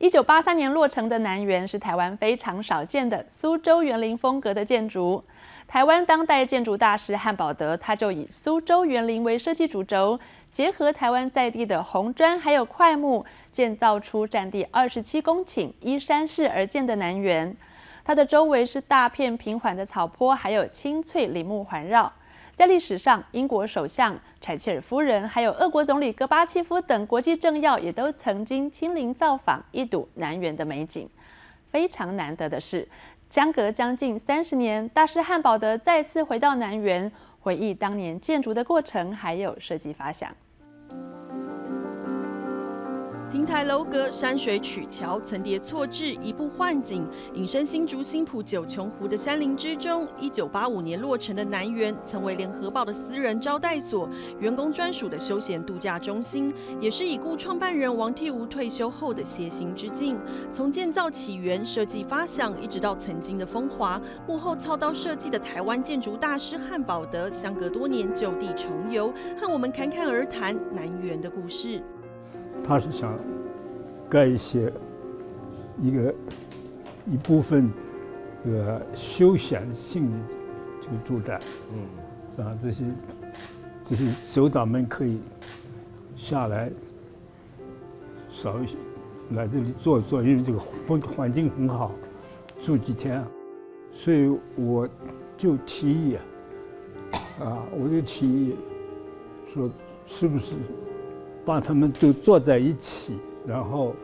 一九八三年落成的南园是台湾非常少见的苏州园林风格的建筑。台湾当代建筑大师汉宝德，他就以苏州园林为设计主轴，结合台湾在地的红砖还有块木，建造出占地二十七公顷、依山势而建的南园。它的周围是大片平缓的草坡，还有青翠林木环绕。在历史上，英国首相柴契尔夫人，还有俄国总理戈巴契夫等国际政要，也都曾经亲临造访，一睹南园的美景。非常难得的是，相隔将近三十年，大师汉堡德再次回到南园，回忆当年建筑的过程，还有设计发想。亭台楼阁、山水曲桥层叠错置，一步换景，隐身新竹新浦九琼湖的山林之中。一九八五年落成的南园，曾为联合报的私人招待所、员工专属的休闲度假中心，也是已故创办人王替吾退休后的歇心之境。从建造起源、设计发想，一直到曾经的风华，幕后操刀设计的台湾建筑大师汉堡德，相隔多年就地重游，和我们侃侃而谈南园的故事。他是想盖一些一个一部分这个休闲性的这个住宅，嗯，是吧？这些这些首长们可以下来少一些来这里坐坐，因为这个环环境很好，住几天啊。所以我就提议啊，啊，我就提议说，是不是？把他们都坐在一起，然后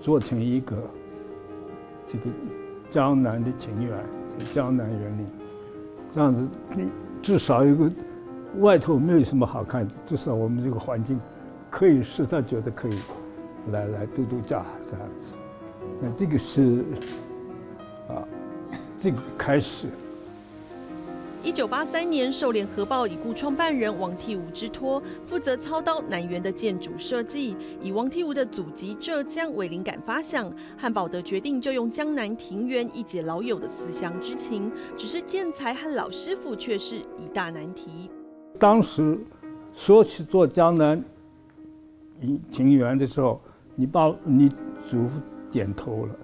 做成一个这个江南的庭园，江南园林，这样子至少有个外头没有什么好看的，至少我们这个环境可以使他觉得可以来来度度假这样子。那这个是啊，这个开始。一九八三年，受联合报已故创办人王替吾之托，负责操刀南园的建筑设计，以王替吾的祖籍浙江为灵感发想，汉堡德决定就用江南庭园一解老友的思乡之情。只是建材和老师傅却是一大难题。当时说起做江南庭园的时候，你爸你祖父点头了，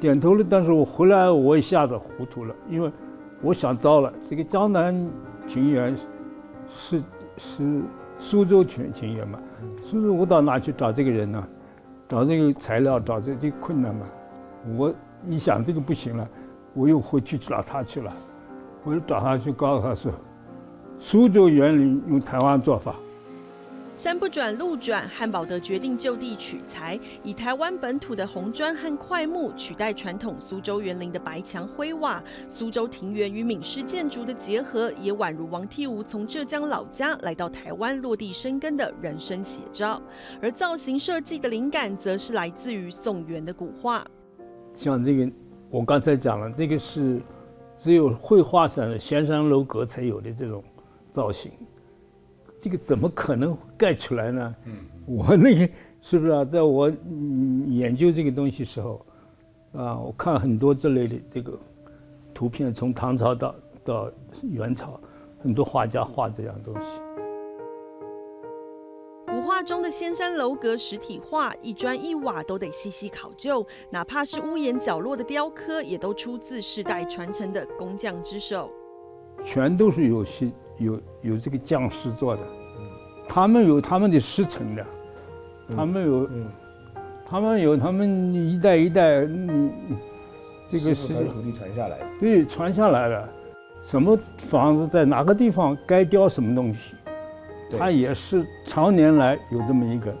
点头了，但是我回来我一下子糊涂了，因为。我想到了，这个江南情缘是是苏州情情缘嘛？苏州我到哪去找这个人呢？找这个材料，找这这困难嘛？我一想这个不行了，我又回去找他去了。我就找他去，告诉他说，苏州园林用台湾做法。山不转路转，汉堡德决定就地取材，以台湾本土的红砖和块木取代传统苏州园林的白墙灰瓦。苏州庭园与闽式建筑的结合，也宛如王替吾从浙江老家来到台湾落地生根的人生写照。而造型设计的灵感，则是来自于宋元的古画。像这个，我刚才讲了，这个是只有绘画上的仙山楼阁才有的这种造型。这个怎么可能盖出来呢？嗯，我那些是不是啊？在我研究这个东西时候，啊，我看很多这类的这个图片，从唐朝到到元朝，很多画家画这样东西。古画中的仙山楼阁实体画，一砖一瓦都得细细考究，哪怕是屋檐角落的雕刻，也都出自世代传承的工匠之手。全都是有些。有有这个匠师做的，他们有他们的师承的，他们有，他们有他们一代一代，嗯，这个是土地传下来的，对，传下来的。什么房子在哪个地方该雕什么东西，它也是常年来有这么一个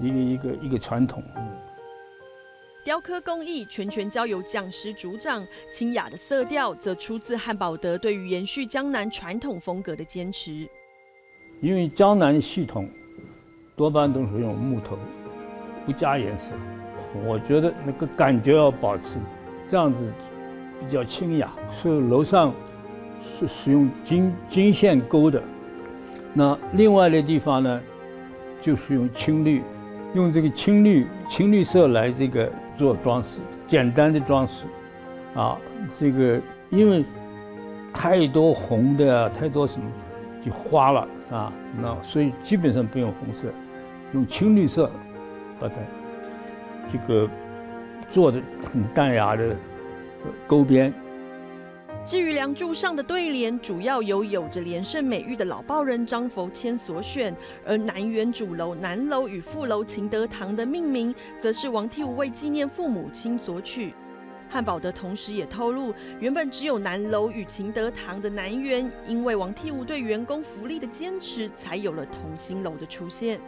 一个一个一个传统。雕刻工艺全权交由匠师主掌，清雅的色调则出自汉堡德对于延续江南传统风格的坚持。因为江南系统多半都是用木头，不加颜色，我觉得那个感觉要保持，这样子比较清雅。是楼上是使用金金线勾的，那另外的地方呢，就是用青绿，用这个青绿青绿色来这个。做装饰，简单的装饰，啊，这个因为太多红的，太多什么就花了，是吧？那所以基本上不用红色，用青绿色把它这个做的很淡雅的勾边。至于梁柱上的对联，主要由有着连胜美誉的老报人张佛谦所选，而南园主楼南楼与副楼秦德堂的命名，则是王替吾为纪念父母亲所取。汉堡德同时也透露，原本只有南楼与秦德堂的南园，因为王替吾对员工福利的坚持，才有了同心楼的出现。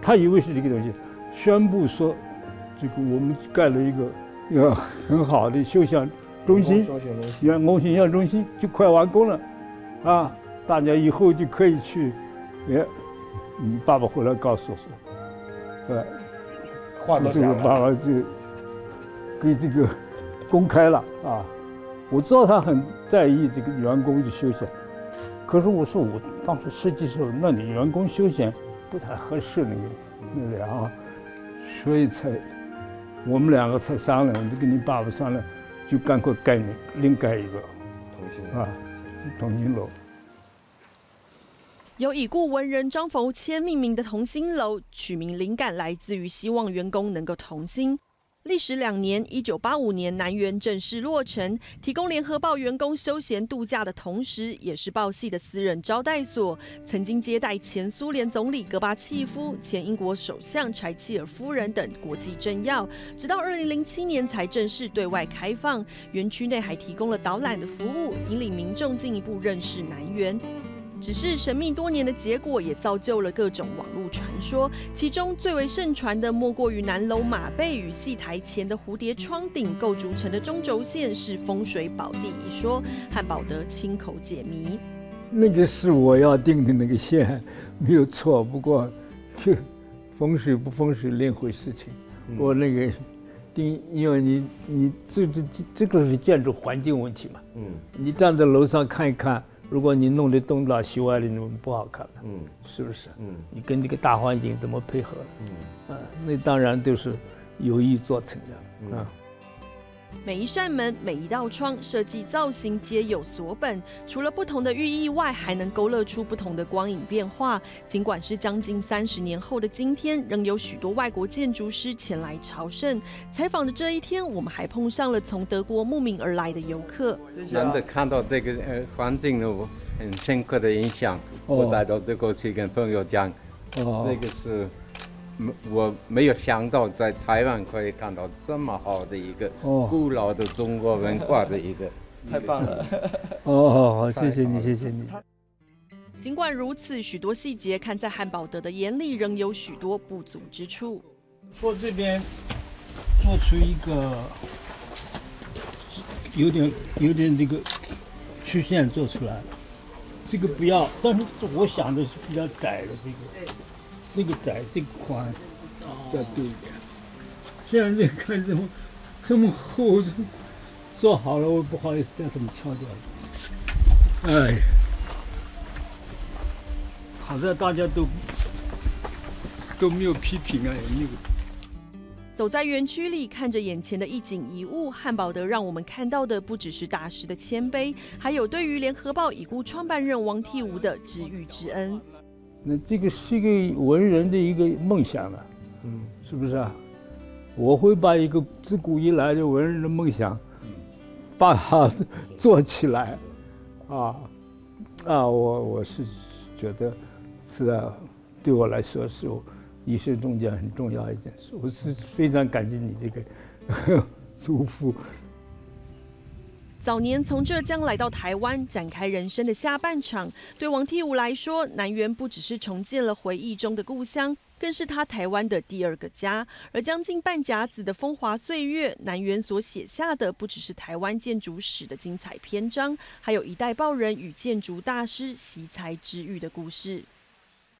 他以为是这个东西，宣布说，这个我们盖了一个一个很好的休闲。中心，员工形象中心就快完工了，啊，大家以后就可以去。哎，你爸爸回来告诉我，呃，话都讲了，爸爸就给这个公开了啊。我知道他很在意这个员工的休闲，可是我说我当时设计时候，那你员工休闲不太合适那个那个啊，所以才我们两个才商量，就跟你爸爸商量。就赶快盖另另盖一个同心啊，同心楼。由已故文人张佛谦命名的同心楼，取名灵感来自于希望员工能够同心。历时两年，一九八五年南园正式落成，提供联合报员工休闲度假的同时，也是报系的私人招待所。曾经接待前苏联总理戈巴契夫、前英国首相柴契尔夫人等国际政要，直到二零零七年才正式对外开放。园区内还提供了导览的服务，引领民众进一步认识南园。只是神秘多年的结果，也造就了各种网络传说。其中最为盛传的，莫过于南楼马背与戏台前的蝴蝶窗顶构筑成的中轴线是风水宝地一说。汉堡德亲口解谜：那个是我要定的那个线，没有错。不过，风水不风水另一回事情。我那个定，因为你你这这这这个是建筑环境问题嘛。嗯，你站在楼上看一看。如果你弄得东倒西歪的，那不好看了，嗯，是不是？嗯，你跟这个大环境怎么配合？嗯，啊，那当然都是有意做成的，啊。每一扇门、每一道窗设计造型皆有所本，除了不同的寓意外，还能勾勒出不同的光影变化。尽管是将近三十年后的今天，仍有许多外国建筑师前来朝圣。采访的这一天，我们还碰上了从德国慕名而来的游客。难得看到这个呃环境呢，很深刻的印象。我带到德国去跟朋友讲，这个是。我没有想到在台湾可以看到这么好的一个古老的中国文化的一个，太棒了！哦，好，好，谢谢你，谢谢你。尽管如此，许多细节看在汉堡德的眼里，仍有许多不足之处。说这边做出一个有点有点这个曲线做出来，这个不要，但是我想的是比较窄的这个。这个窄，这个宽，再对一点。现在看这么这么厚，做好了我不好意思再这么敲掉了。哎，好在大家都都没有批评啊，也没有。走在园区里，看着眼前的一景一物，汉堡德让我们看到的不只是大师的谦卑，还有对于联合报已故创办人王替吾的知遇之恩。那这个是一个文人的一个梦想了，嗯，是不是啊？我会把一个自古以来的文人的梦想，把它做起来，啊，啊，我我是觉得是啊，对我来说是一生中间很重要一件事，我是非常感激你这个祝福。早年从浙江来到台湾，展开人生的下半场。对王替吾来说，南园不只是重建了回忆中的故乡，更是他台湾的第二个家。而将近半甲子的风华岁月，南园所写下的不只是台湾建筑史的精彩篇章，还有一代报人与建筑大师习才之遇的故事。